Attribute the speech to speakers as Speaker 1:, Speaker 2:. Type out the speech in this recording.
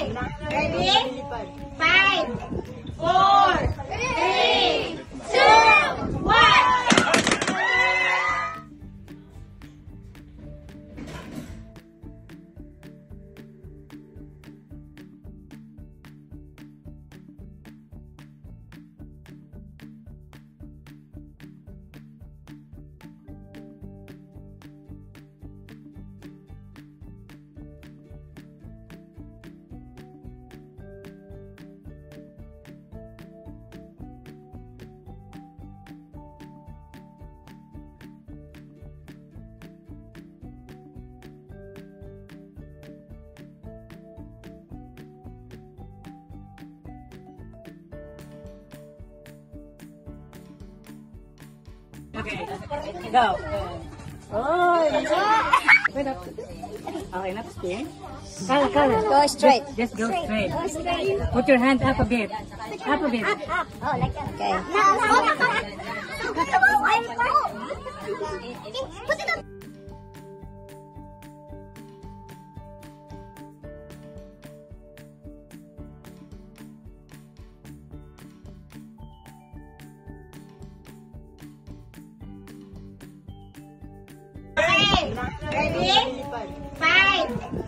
Speaker 1: Okay. Ready? Five,
Speaker 2: Okay, go. Oh, wait up. Okay, not spin. Kala, kala.
Speaker 3: Go straight.
Speaker 2: Just go straight. Put your hand up a bit. Up a bit.
Speaker 3: Oh, like that. Okay.
Speaker 1: Put it up. Okay. Ready? Five,